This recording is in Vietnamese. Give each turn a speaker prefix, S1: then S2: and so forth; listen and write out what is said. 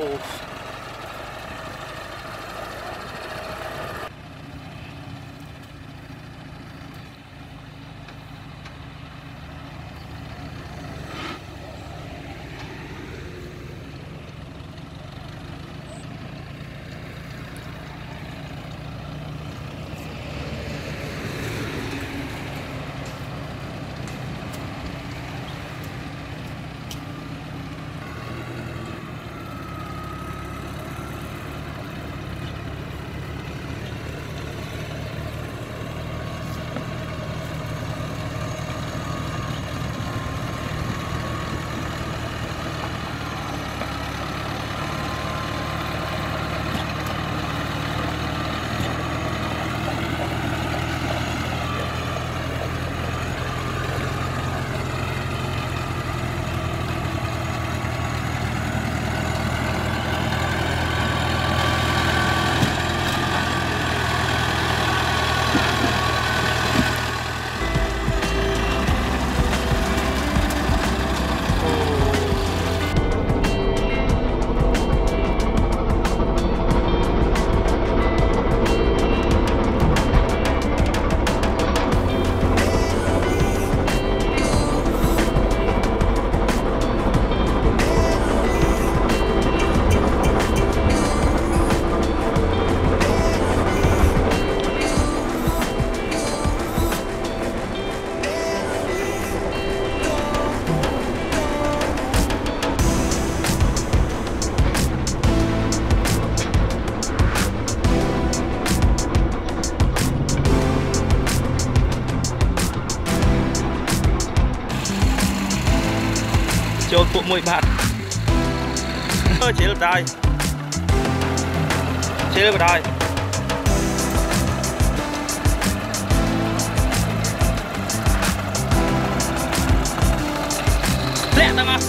S1: course ចូលពួកមួយបាត់អឺជិលដែរជិលដែរលាក់តាម